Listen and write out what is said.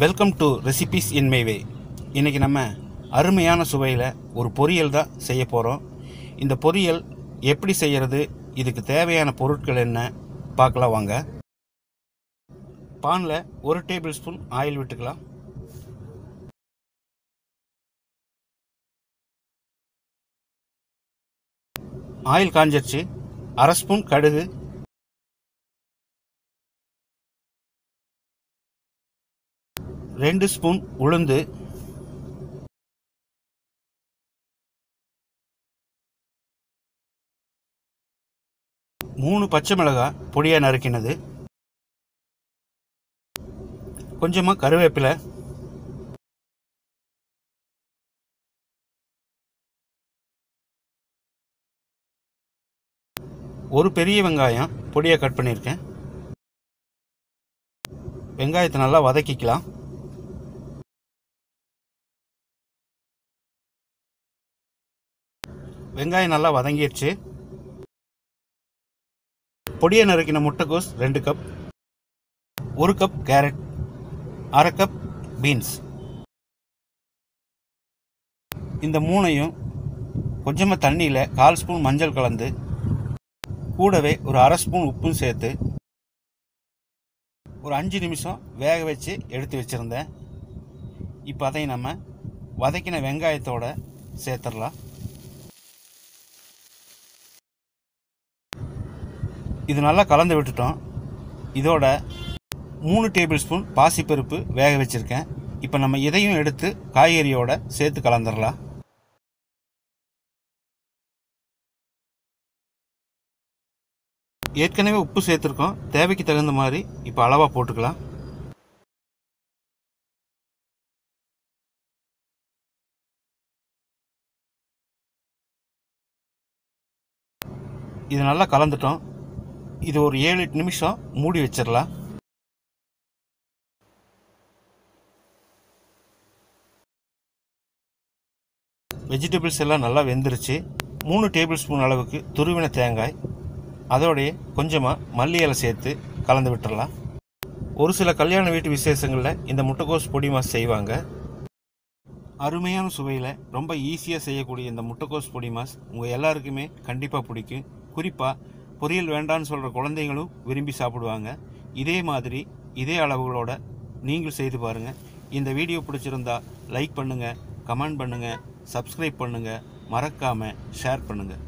Welcome to recipes in my way இன்றைக்கி நம்ம அருமையான சுவையில் ஒரு பொரியல் தான் செய்ய போகிறோம் இந்த பொரியல் எப்படி செய்கிறது இதுக்கு தேவையான பொருட்கள் என்ன பார்க்கலாம் வாங்க. பானில் ஒரு டேபிள் ஸ்பூன் ஆயில் விட்டுக்கலாம். ஆயில் காஞ்சிருச்சு. அரை ஸ்பூன் கடுகு ரெண்டு ஸ்பூன் உளுந்து. மூணு பச்சை மிளகாய் பொடியாக நறுக்கினது. கொஞ்சமாக கருவேப்பிலை. ஒரு பெரிய வெங்காயம் பொடியாக கட் பண்ணியிருக்கேன். வெங்காயத்தை நல்லா வதக்கிக்கலாம். வெங்காயம் நல்லா வதங்கிடுச்சு பொடியை நறுக்கின முட்டைக்கோஸ் ரெண்டு கப் ஒரு கப் கேரட் அரை கப் பீன்ஸ் இந்த மூணையும் கொஞ்சமாக தண்ணியில் கால் ஸ்பூன் மஞ்சள் கலந்து கூடவே ஒரு அரை ஸ்பூன் உப்பும் சேர்த்து ஒரு அஞ்சு நிமிஷம் வேக வச்சு எடுத்து வச்சுருந்தேன். இப்போ அதை நம்ம வதக்கின வெங்காயத்தோடு சேர்த்துடலாம். இது நல்லா கலந்து விட்டுட்டோம். இதோட மூணு டேபிள் ஸ்பூன் பாசிப்பருப்பு வேக வச்சுருக்கேன். இப்போ நம்ம இதையும் எடுத்து காய்கறியோட சேர்த்து கலந்துடலாம் ஏற்கனவே உப்பு சேர்த்துருக்கோம். தேவைக்கு தகுந்த மாதிரி இப்போ அளவாக போட்டுக்கலாம். இது நல்லா கலந்துட்டோம். இது ஒரு ஏழு எட்டு நிமிஷம் மூடி வச்சிடலாம். வெஜிடபிள்ஸ் எல்லாம் நல்லா வெந்துருச்சு. மூணு டேபிள் ஸ்பூன் அளவுக்கு துருவின தேங்காய். அதோடைய கொஞ்சமாக மல்லி இலை சேர்த்து கலந்து விட்டுடலாம். ஒரு சில கல்யாண வீட்டு விசேஷங்களில் இந்த முட்டைக்கோஸ் பொடி மாஸ் செய்வாங்க. அருமையான சுவையில் ரொம்ப ஈஸியாக செய்யக்கூடிய இந்த முட்டைக்கோஸ் பொடி மாஸ் உங்கள் எல்லாருக்குமே கண்டிப்பாக பிடிக்கும். குறிப்பாக பொரியல் வேண்டான்னு சொல்கிற குழந்தைங்களும் விரும்பி சாப்பிடுவாங்க. இதே மாதிரி இதே அளவுகளோட நீங்கள் செய்து பாருங்கள் இந்த வீடியோ பிடிச்சிருந்தா லைக் பண்ணுங்கள் கமெண்ட் பண்ணுங்கள் சப்ஸ்கிரைப் பண்ணுங்கள் மறக்காமல் ஷேர் பண்ணுங்கள்